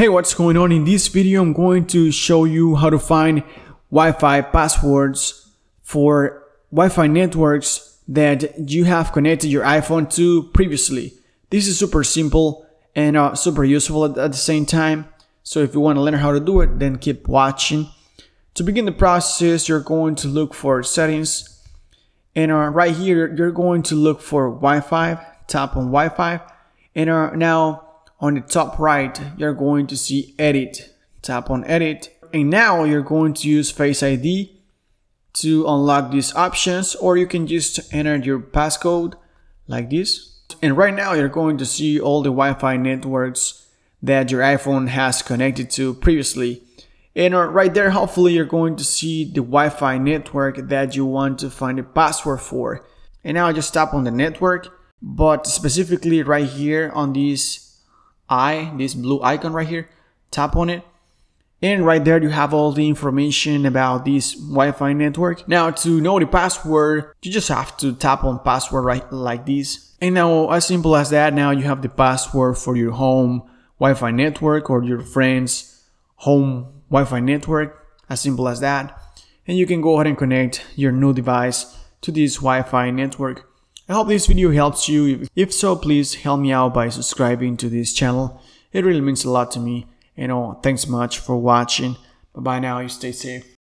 Hey, what's going on? In this video, I'm going to show you how to find Wi-Fi passwords for Wi-Fi networks that you have connected your iPhone to previously. This is super simple and uh, super useful at, at the same time. So if you want to learn how to do it, then keep watching. To begin the process, you're going to look for settings. And uh, right here, you're going to look for Wi-Fi, tap on Wi-Fi. And uh, now on the top right, you're going to see edit. Tap on edit. And now you're going to use Face ID to unlock these options or you can just enter your passcode like this. And right now you're going to see all the Wi-Fi networks that your iPhone has connected to previously. And uh, right there, hopefully you're going to see the Wi-Fi network that you want to find a password for. And now I just tap on the network, but specifically right here on this eye, this blue icon right here, tap on it. And right there you have all the information about this Wi-Fi network. Now to know the password, you just have to tap on password right like this. And now as simple as that, now you have the password for your home Wi-Fi network or your friend's home Wi-Fi network. As simple as that. And you can go ahead and connect your new device to this Wi-Fi network. I hope this video helps you. If so, please help me out by subscribing to this channel. It really means a lot to me. You oh, know, thanks much for watching. Bye bye now. You stay safe.